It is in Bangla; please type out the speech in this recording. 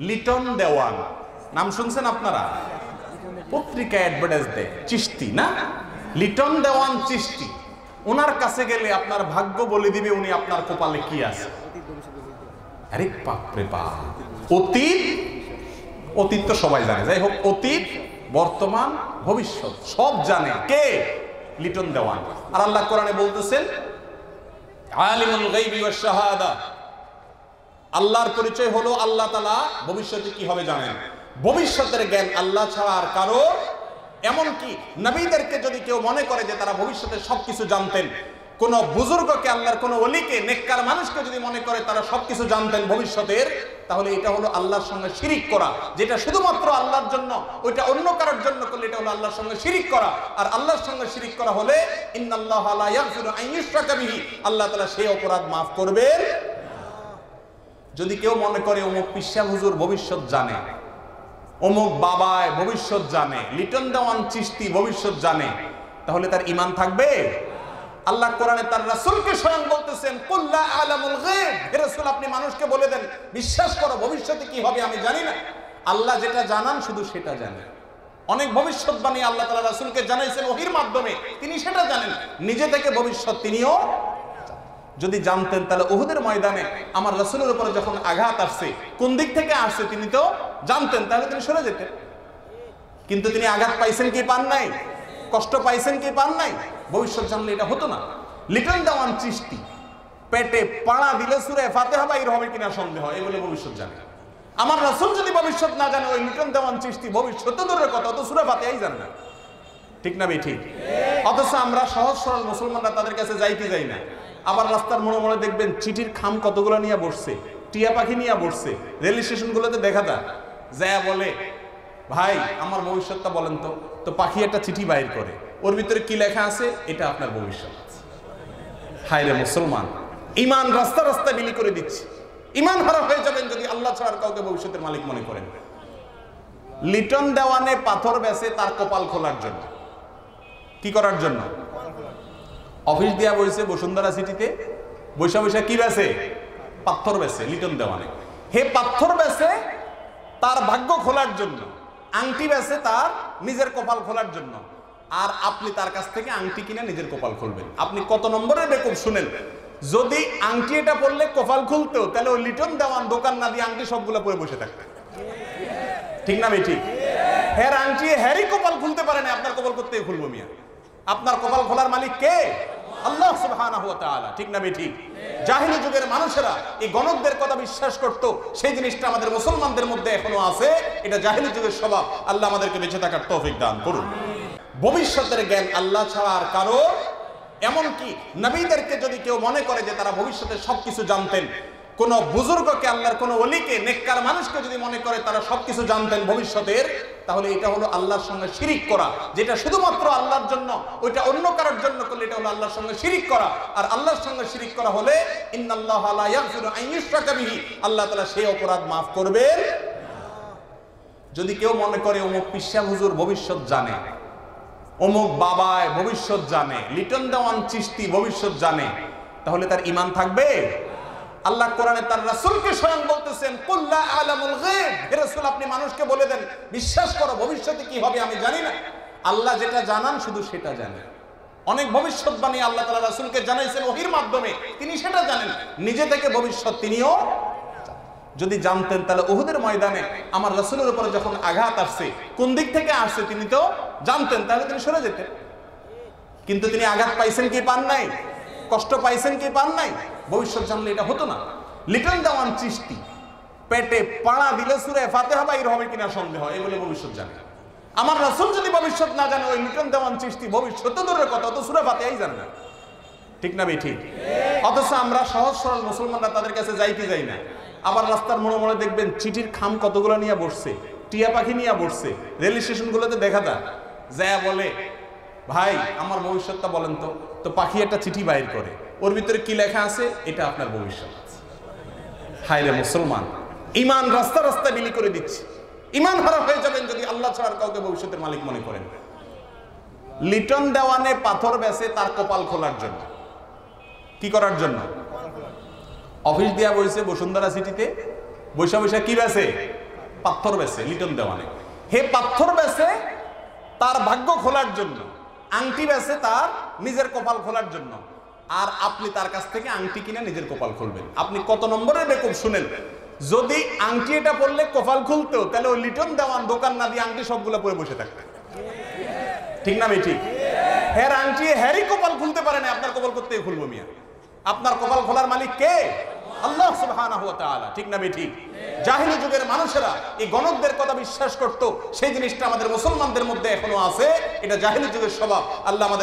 লিটন দেওয়ান। নাম শুনছেন আপনারা? পত্রিকায় অ্যাডভার্টাইজ দেয় চিস্তি না? লিটন দেওয়ান চিস্তি ওনার কাছে গেলে আপনার ভাগ্য বলে দিবে উনি আপনার কপালে কি আছে। আরে বাপরে বাপ। অতীত? অতীত তো সবাই জানে। যাই হোক, অতীত, বর্তমান, ভবিষ্যৎ, সব জানে। কে? লিটন দেওয়ান। আর আল্লাহ কোরআনে বলতেছেন, আলিমুল গাইবি ওয়াশ শাহাদা। আল্লাহর পরিচয় হলো আল্লাহ তালা ভবিষ্যতে কি হবে জানেন? ভবিষ্যতের জ্ঞান আল্লাহ ছাড়া আর কারও এমনকি নবীদেরকে যদি কেউ মনে করে যে তারা ভবিষ্যতে সবকিছু জানতেন, কোন বুজুর্গকে আল্লাহর কোন অলিকে নেককার মানুষকে যদি মনে করে তারা সবকিছু জানতেন ভবিষ্যতের, তাহলে এটা হলো আল্লাহর সঙ্গে শিরিক করা, যেটা শুধুমাত্র আল্লাহর জন্য, ওইটা অন্য কারোর জন্য করলে এটা হলো আল্লাহর সঙ্গে শিরিক করা, আর আল্লাহর সঙ্গে শিরিক করা হলে বিহি, আল্লাহ তালা সেই অপরাধ মাফ করবেন। যদি কেউ মনে করে অমুক পিসা হুজুর ভবিষ্যৎ জানে, অমুক বাবায় ভবিষ্যৎ জানে, লিটন দেওয়ান চিস্তি ভবিষ্যৎ জানে, তাহলে তার ইমান থাকবে? আল্লাহ কোরআনে তার রাসূলকে স্বয়ং বলতেছেন কুল্লা আলামুল গায়ব হে রাসূল, আপনি মানুষকে বলে দেন, বিশ্বাস করো, ভবিষ্যতে কি হবে আমি জানি না। আল্লাহ যেটা জানান, শুধু সেটা জানেন অনেক ভবিষ্যৎবাণী আল্লাহ তাআলা রাসূলকে জানাইছেন ওহির মাধ্যমে, তিনি সেটা জানেন। নিজে থেকে ভবিষ্যৎ তিনিও যদি জানতেন তাহলে উহুদের ময়দানে আমার রাসূলের উপরে যখন আঘাত আসছে, কোন দিক থেকে আসছে তিনি তো জানতেন, তাহলে তিনি সরে যেতেন। কিন্তু তিনি আঘাত পাইছেন কি পান নাই? কষ্ট পাইছেন কি পান নাই? ভবিষ্যৎ জানলে এটা হতো না। লিটন দেওয়ান চিস্তি পেটে পাড়া দিলে সুরে ফাতেহা বাইর হবে কিনা সন্দেহ এই বলে ভবিষ্যৎ জানে। আমার রাসূল যদি ভবিষ্যৎ না জানে, ওই লিটন দেওয়ান চিষ্টি ভবিষ্যৎ দূরের কথা, অত সুরে ফাতেহাই জানে না। ঠিক না বে ঠিক? অথচ আমরা সহজ সরল মুসলমানরা তাদের কাছে যাইতে যাই না। আবার রাস্তার মনে মনে দেখবেন চিঠির খাম কতগুলো নিয়ে বসছে, টিয়া পাখি নিয়ে বসছে, রেল স্টেশনগুলোতে দেখা যায়। যায় বলে, ভাই, আমার ভবিষ্যৎটা বলেন তো। তো পাখি একটা চিঠি বাইর করে। ওর ভিতরে কি লেখা আছে? এটা আপনার ভবিষ্যৎ। হায় রে মুসলমান ইমান রাস্তা রাস্তা বিলি করে দিচ্ছে। ইমান হারা হয়ে যাবেন যদি আল্লাহ ছাড়া আর কাউকে ভবিষ্যতের মালিক মনে করেন। লিটন দেওয়ানে পাথর বেসে তার কপাল খোলার জন্য। কি করার জন্য? অফিস দিয়া বইছে বসুন্ধরা সিটিতে। বৈশা বৈশা কি বেছে পাথর বেছে লিটন দেওয়ানে। হে পাথর বেছে তার ভাগ্য খোলার জন্য, আংটি বেছে তার নিজের কপাল খোলার জন্য। আর আপনি তার কাছ থেকে আংটি কিনে নিজের কপাল খুলবেন। আপনি কত নম্বরের বেকুব শুনেন? যদি আংটি এটা পড়লে কপাল খুলতো, তাহলে ওই লিটন দেওয়ান দোকান না দিয়ে আংটি সবগুলো পরে বসে থাকতেন ঠিক না, ভাই, ঠিক? হ্যার আংটি হ্যারি কপাল খুলতে পারে না, আপনার কপাল করতে খুলবো মিয়া। আপনার কপাল খোলার মালিক কে? আল্লাহ সুবহানাহু ওয়া তাআলা। ঠিক না ঠিক যুগের মানুষেরা এই গণকদের কথা বিশ্বাস করত, সেই জিনিসটা আমাদের মুসলমানদের মধ্যে এখনও আছে, এটা যুগের স্বভাব। আল্লাহ আমাদেরকে বেঁচে থাকার তৌফিক দান করুন। ভবিষ্যতের জ্ঞান আল্লাহ ছাড়া আর কারও? এমনকি নবীদেরকে যদি কেউ মনে করে যে তারা ভবিষ্যতে সবকিছু জানতেন, কোন বুজুর্গকে, আল্লাহর কোন অলিকে নেককার মানুষকে যদি মনে করে তারা সবকিছু জানতেন ভবিষ্যতের তাহলে এটা হলো আল্লাহর সঙ্গে শিরিক করা, যেটা শুধুমাত্র আল্লাহর জন্য, ওইটা অন্য কারোর জন্য করলে এটা হলো আল্লাহর সঙ্গে শিরিক করা। আর আল্লাহর সঙ্গে শিরিক করা হলে আল্লাহ তালা সেই অপরাধ মাফ করবেন। যদি কেউ মনে করে অমুক পিসা হুজুর ভবিষ্যৎ জানে, অমুক বাবায় ভবিষ্যৎ জানে, লিটন দেওয়ান চিস্তি ভবিষ্যৎ জানে, তাহলে তার ইমান থাকবে? আল্লাহ কোরআনে তার রাসূলকে স্বয়ং বলতেছেন, কুল্লা আলামুল গায়ব হে রাসূল, আপনি মানুষকে বলে দেন, বিশ্বাস করো, ভবিষ্যতে কি হবে আমি জানি না। আল্লাহ যেটা জানান, শুধু সেটা জানেন অনেক ভবিষ্যৎবাণী আল্লাহ তাআলা রাসূলকে জানাইছেন ওহির মাধ্যমে। তিনি সেটা জানেন। নিজে থেকে ভবিষ্যৎ তিনিও যদি জানতেন, তাহলে উহুদের ময়দানে আমার রাসূলের উপরে যখন আঘাত আসছে, কোন দিক থেকে আসছে তিনি তো জানতেন, তাহলে তিনি সরে যেতেন। কিন্তু তিনি আঘাত পাইছেন কি পান নাই? কষ্ট পাইছেন কি পান নাই? ভবিষ্যৎ জানলে এটা হতো না। লিটন দেওয়ান চিস্তি পেটে পাড়া দিলে সুরে ফাতে ফাতেহা বাইর হবে কিনা সন্দেহ এই বলে ভবিষ্যৎ জানে। আমার রাসূল যদি ভবিষ্যৎ না জানে, ওই লিটন দেওয়ান চিস্তি ভবিষ্যৎ দূরের কথা, অত সুরে ফাতেহাই জানে না। ঠিক না ঠিক? অথচ আমরা সহজ সরল মুসলমানরা তাদের কাছে যাইতে যাই না। আবার রাস্তার মনে মনে দেখবেন চিঠির খাম কতগুলো নিয়ে বসছে, টিয়া পাখি নিয়ে বসছে, রেল স্টেশনগুলোতে দেখা যায়। যা বলে, ভাই, আমার ভবিষ্যৎটা বলেন তো। তো পাখি একটা চিঠি বাইর করে। ওর ভিতরে কি লেখা আছে? এটা আপনার ভবিষ্যৎ। হায় রে মুসলমান ইমান রাস্তা রাস্তা বিলি করে দিচ্ছে। ইমান হারা হয়ে যাবেন যদি আল্লাহ ছাড়া আর কাউকে ভবিষ্যতের মালিক মনে করেন। লিটন দেওয়ানে পাথর বেসে তার কপাল খোলার জন্য। কি করার জন্য? অফিস দিয়া বইছে বসুন্ধরা সিটিতে। বৈশা বৈশা কি বেছে? পাথর বেছে, লিটন দেওয়ানে। হে পাথর বেছে তার ভাগ্য খোলার জন্য। আংটি বেছে তার নিজের কপাল খোলার জন্য। আর আপনি তার কাছ থেকে আংটি কিনে নিজের কপাল খুলবেন। আপনি কত নম্বরের বেকুব শুনেন? যদি আংটি এটা পড়লে কপাল খুলতো, তাহলে ওই লিটন দেওয়ান দোকান না দিয়ে আংটি সবগুলো পরে বসে থাকতেন ঠিক না ঠিক হ্যার আংটি হ্যারি কপাল খুলতে পারে না, আপনার কপাল করতে খুলবো মিয়া। আপনার কপাল খোলার মালিক কে? আল্লাহ সুবহানাহু ওয়া তাআলা। ঠিক না ঠিক জাহিলি যুগের মানুষেরা এই গণকদের কথা বিশ্বাস করত, সেই জিনিসটা আমাদের মুসলমানদের মধ্যে এখনও আছে, এটা জাহিলি যুগের স্বভাব। আল্লাহ আমাদের